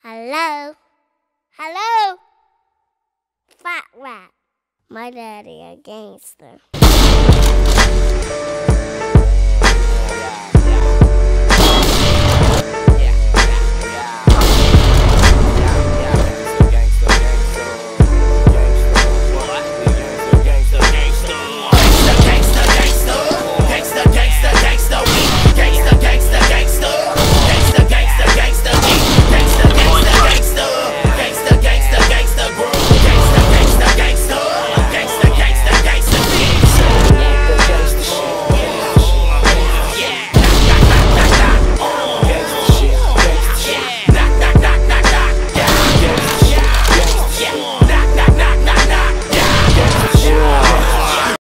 Hello? Hello? Fat rat. My daddy a gangster.